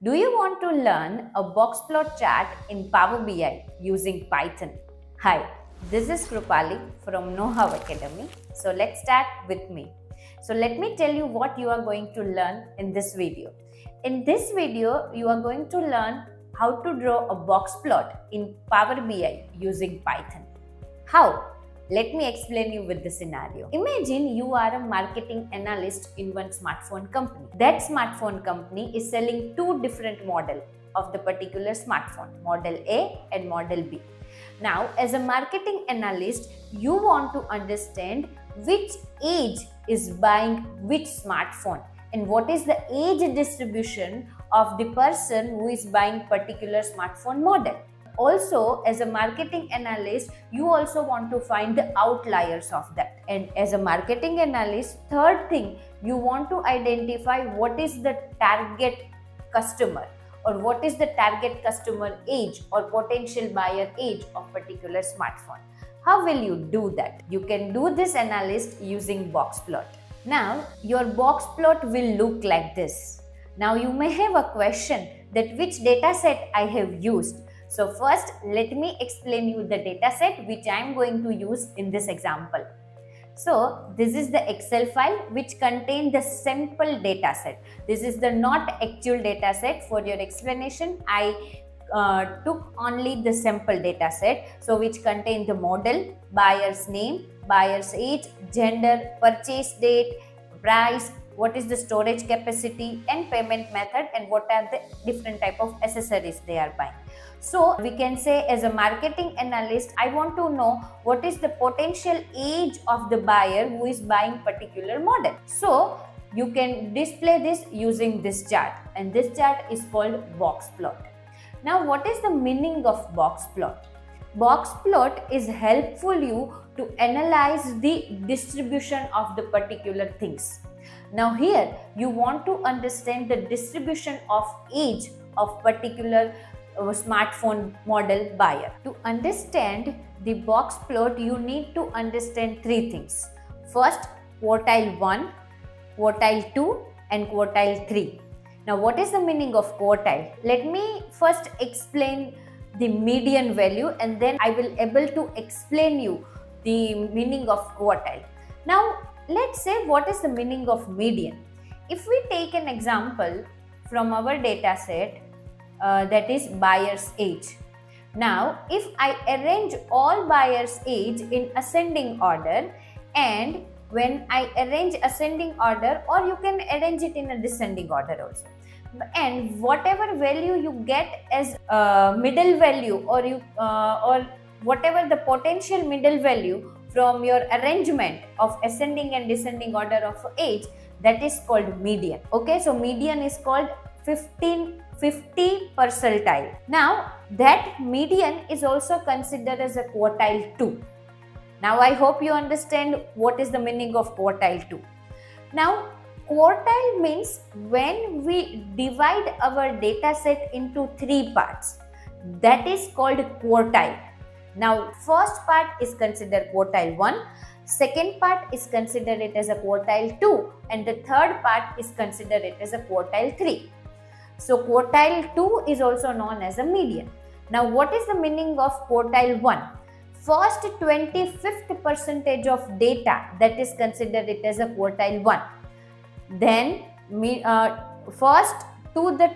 Do you want to learn a box plot chart in Power BI using Python? Hi, this is Krupali from Know How Academy. So let's start with me. So let me tell you what you are going to learn in this video. In this video, you are going to learn how to draw a box plot in Power BI using Python. How? Let me explain you with the scenario. Imagine you are a marketing analyst in one smartphone company. That smartphone company is selling two different model of the particular smartphone, model A and model B. Now, as a marketing analyst, you want to understand which age is buying which smartphone and what is the age distribution of the person who is buying particular smartphone model also as a marketing analyst you also want to find the outliers of that. And as a marketing analyst third thing you want to identify what is the target customer or what is the target customer age or potential buyer age of particular smartphone. How will you do that? You can do this analysis using box plot. Now your box plot will look like this. Now you may have a question that which data set i have used so first, let me explain you the dataset which I am going to use in this example. So this is the Excel file which contain the sample dataset. This is the not actual dataset. For your explanation, I uh, took only the sample dataset. So which contain the model, buyer's name, buyer's age, gender, purchase date, price, what is the storage capacity and payment method and what are the different type of accessories they are buying. So we can say as a marketing analyst, I want to know what is the potential age of the buyer who is buying particular model. So you can display this using this chart and this chart is called box plot. Now what is the meaning of box plot? Box plot is helpful you to analyze the distribution of the particular things. Now here you want to understand the distribution of age of particular smartphone model buyer. To understand the box plot, you need to understand three things. First, quartile 1, quartile 2 and quartile 3. Now, what is the meaning of quartile? Let me first explain the median value and then I will able to explain you the meaning of quartile. Now, let's say what is the meaning of median. If we take an example from our data set, uh, that is buyer's age. Now, if I arrange all buyer's age in ascending order and when I arrange ascending order or you can arrange it in a descending order also and whatever value you get as a middle value or you uh, or whatever the potential middle value from your arrangement of ascending and descending order of age that is called median okay so median is called 15 50 percentile. Now that median is also considered as a quartile 2. Now I hope you understand what is the meaning of quartile 2. Now quartile means when we divide our data set into three parts that is called quartile. Now first part is considered quartile 1, second part is considered it as a quartile 2 and the third part is considered it as a quartile 3. So quartile 2 is also known as a median. Now what is the meaning of quartile 1? First 25th percentage of data that is considered it as a quartile 1. Then uh, first to the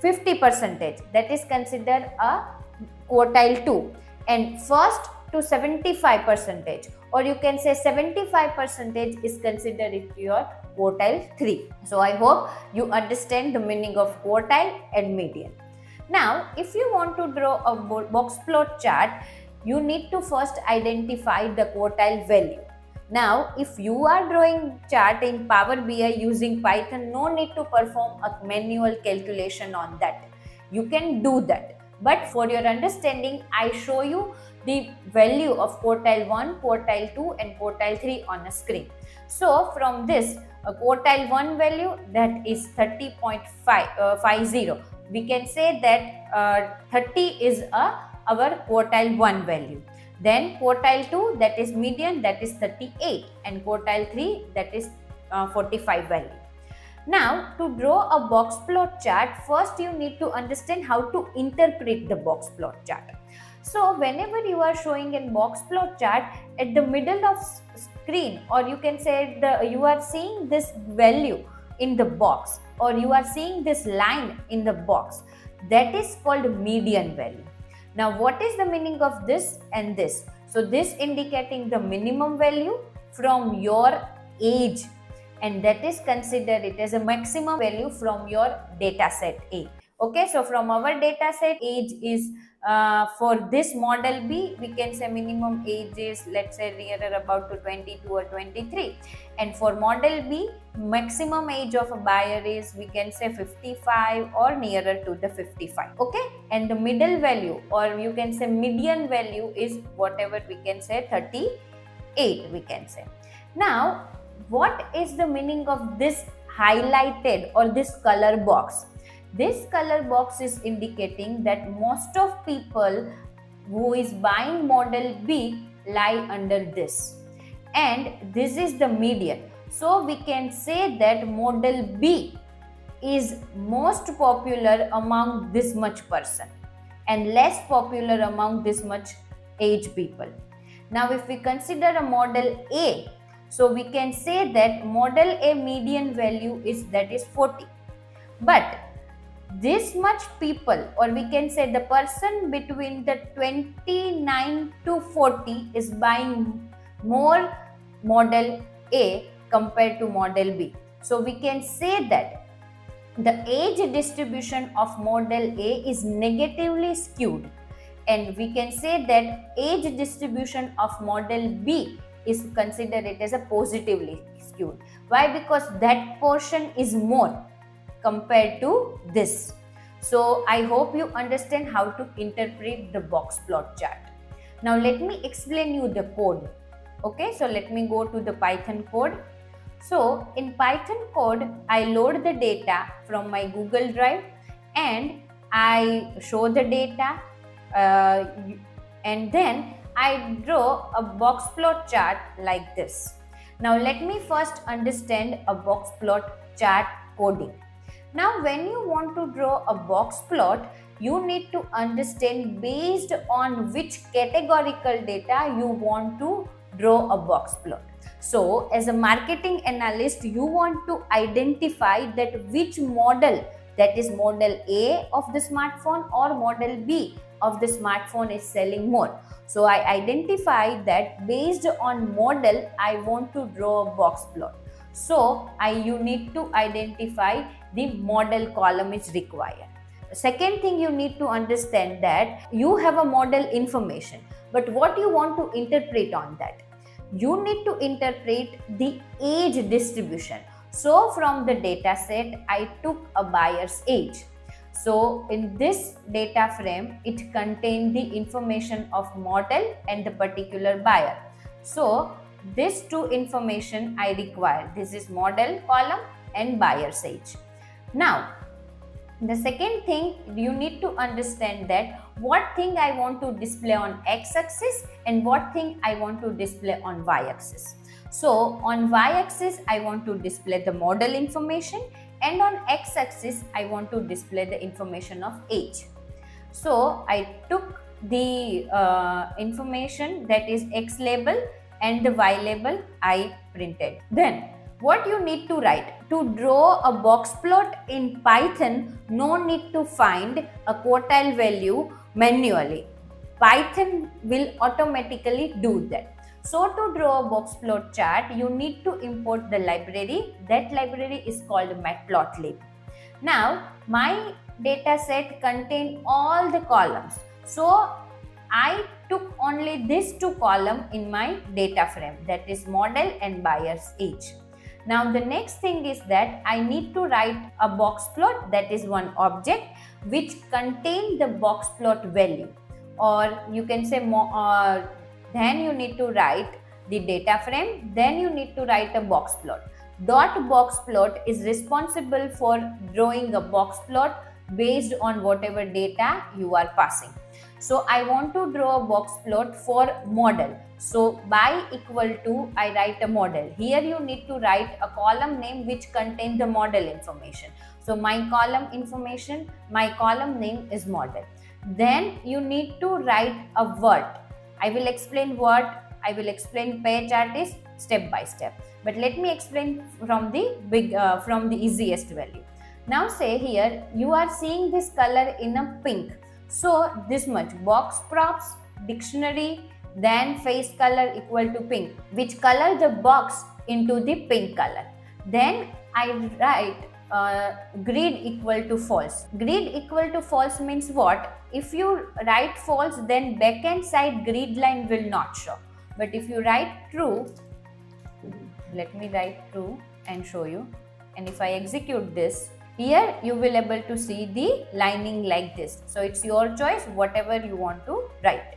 50 percentage that is considered a quartile 2 and first to 75 percentage or you can say 75 percentage is considered it your quartile 3. So I hope you understand the meaning of quartile and median. Now if you want to draw a box plot chart, you need to first identify the quartile value. Now if you are drawing chart in Power BI using Python, no need to perform a manual calculation on that. You can do that. But for your understanding, I show you the value of quartile 1, quartile 2 and quartile 3 on a screen. So from this, a quartile 1 value that is 30.50. Uh, we can say that uh, 30 is a, our quartile 1 value. Then quartile 2 that is median that is 38 and quartile 3 that is uh, 45 value. Now, to draw a box plot chart, first you need to understand how to interpret the box plot chart. So, whenever you are showing a box plot chart at the middle of screen or you can say the you are seeing this value in the box or you are seeing this line in the box that is called median value. Now, what is the meaning of this and this? So, this indicating the minimum value from your age and that is considered it as a maximum value from your data set A. Okay, so from our data set age is uh, for this model B, we can say minimum age is let's say nearer about to 22 or 23. And for model B, maximum age of a buyer is we can say 55 or nearer to the 55. Okay, and the middle value or you can say median value is whatever we can say 38 we can say. Now, what is the meaning of this highlighted or this color box? This color box is indicating that most of people who is buying model B lie under this and this is the median. So we can say that model B is most popular among this much person and less popular among this much age people. Now if we consider a model A so we can say that model A median value is that is 40. But this much people or we can say the person between the 29 to 40 is buying more model A compared to model B. So we can say that the age distribution of model A is negatively skewed and we can say that age distribution of model B is considered it as a positively skewed. Why? Because that portion is more compared to this. So I hope you understand how to interpret the box plot chart. Now let me explain you the code. Okay, so let me go to the Python code. So in Python code, I load the data from my Google Drive and I show the data uh, and then I draw a box plot chart like this. Now let me first understand a box plot chart coding. Now when you want to draw a box plot, you need to understand based on which categorical data you want to draw a box plot. So as a marketing analyst, you want to identify that which model that is model A of the smartphone or model B of the smartphone is selling more. So I identify that based on model, I want to draw a box plot. So I you need to identify the model column is required. Second thing you need to understand that you have a model information, but what you want to interpret on that? You need to interpret the age distribution. So from the data set, I took a buyer's age. So in this data frame, it contained the information of model and the particular buyer. So this two information I require. This is model column and buyer's age. Now, the second thing you need to understand that what thing I want to display on x-axis and what thing I want to display on y-axis. So on y-axis I want to display the model information and on x-axis I want to display the information of age. So I took the uh, information that is x label and the y label I printed. Then what you need to write to draw a box plot in Python no need to find a quartile value manually. Python will automatically do that. So to draw a box plot chart, you need to import the library. That library is called matplotlib. Now, my data set contain all the columns. So I took only these two column in my data frame that is model and buyer's age. Now the next thing is that I need to write a box plot that is one object which contain the box plot value or you can say more, uh, then you need to write the data frame then you need to write a box plot dot box plot is responsible for drawing a box plot based on whatever data you are passing. So I want to draw a box plot for model. So by equal to I write a model. Here you need to write a column name which contains the model information. So my column information, my column name is model. Then you need to write a word. I will explain what I will explain patch artist step by step. But let me explain from the big uh, from the easiest value. Now say here you are seeing this color in a pink so this much box props, dictionary, then face color equal to pink, which color the box into the pink color. Then I write uh, grid equal to false. Grid equal to false means what? If you write false, then back end side grid line will not show. But if you write true, let me write true and show you. And if I execute this, here you will able to see the lining like this. So it's your choice whatever you want to write.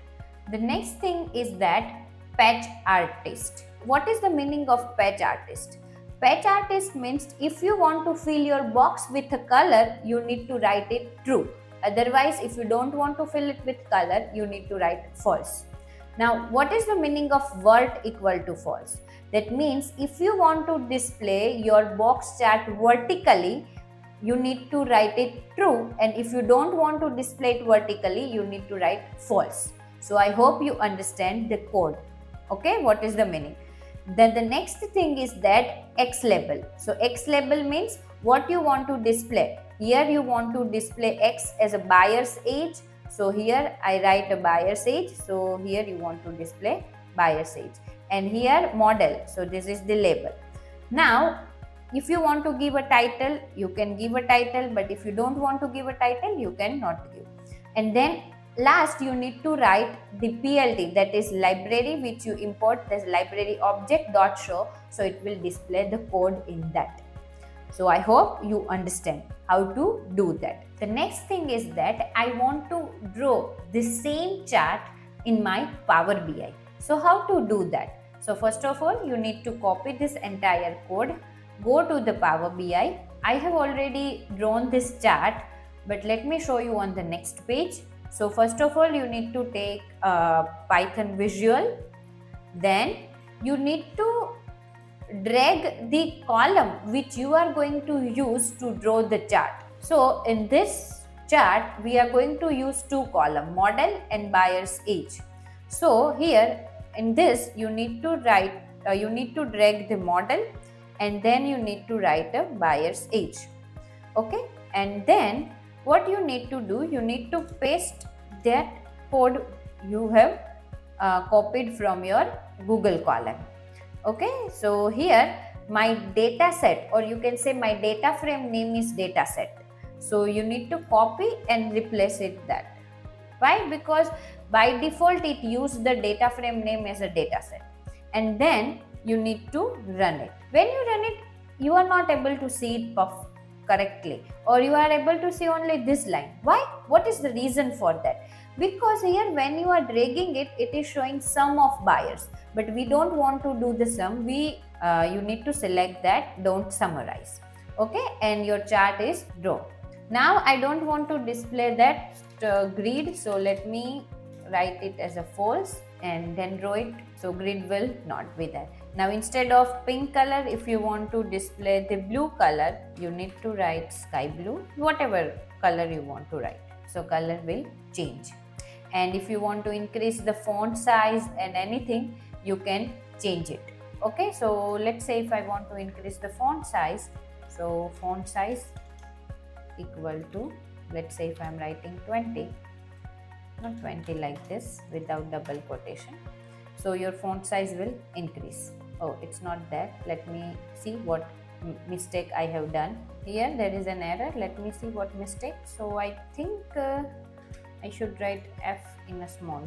The next thing is that patch artist. What is the meaning of patch artist? Patch artist means if you want to fill your box with a color, you need to write it true. Otherwise, if you don't want to fill it with color, you need to write false. Now, what is the meaning of vert equal to false? That means if you want to display your box chart vertically, you need to write it true. And if you don't want to display it vertically you need to write false. So i hope you understand the code. Okay what is the meaning? Then the next thing is that x label. So x label means what you want to display. Here you want to display x as a buyer's age. So here i write a buyer's age. So here you want to display buyer's age. And here model. So this is the label. Now if you want to give a title you can give a title but if you don't want to give a title you can not give. And then last you need to write the plt that is library which you import as library object dot show so it will display the code in that. So i hope you understand how to do that. The next thing is that i want to draw the same chart in my power bi so how to do that? So first of all you need to copy this entire code go to the Power BI. I have already drawn this chart, but let me show you on the next page. So first of all, you need to take a Python visual. Then you need to drag the column which you are going to use to draw the chart. So in this chart, we are going to use two column model and buyer's age. So here in this, you need to write, uh, you need to drag the model and then you need to write a buyer's age okay? And then what you need to do you need to paste that code you have uh, copied from your google Colab okay? So here my data set or you can say my data frame name is data set. So you need to copy and replace it that. Why? Because by default it used the data frame name as a data set. And then you need to run it. When you run it, you are not able to see it puff correctly or you are able to see only this line. Why? What is the reason for that? Because here when you are dragging it, it is showing sum of buyers. But we don't want to do the sum. We uh, You need to select that, don't summarize. Okay, and your chart is draw. Now I don't want to display that uh, grid. So let me write it as a false and then draw it. So grid will not be there. Now instead of pink color, if you want to display the blue color, you need to write sky blue, whatever color you want to write. So color will change. And if you want to increase the font size and anything, you can change it. Okay, so let's say if I want to increase the font size, so font size equal to, let's say if I'm writing 20, not 20 like this without double quotation. So your font size will increase oh it's not that let me see what mistake I have done. Here there is an error. Let me see what mistake. So I think uh, I should write F in a small.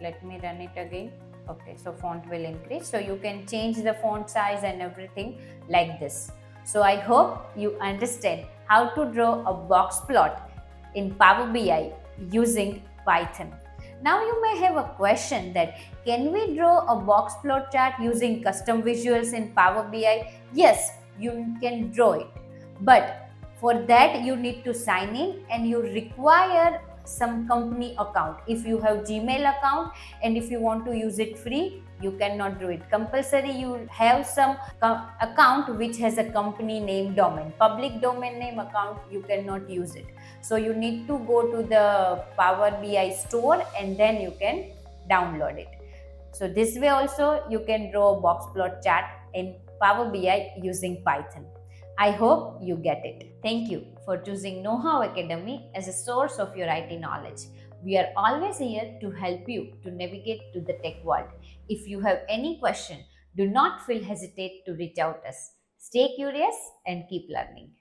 Let me run it again. Okay so font will increase. So you can change the font size and everything like this. So I hope you understand how to draw a box plot in Power BI using Python now you may have a question that can we draw a box plot chart using custom visuals in Power BI? Yes, you can draw it. But For that, you need to sign in and you require some company account. If you have Gmail account and if you want to use it free, you cannot do it. Compulsory, you have some account which has a company name domain. Public domain name account, you cannot use it. So you need to go to the Power BI store and then you can download it. So this way also you can draw a box plot chart in Power BI using Python. I hope you get it. Thank you for choosing Know How Academy as a source of your IT knowledge. We are always here to help you to navigate to the tech world. If you have any question, do not feel hesitate to reach out us. Stay curious and keep learning.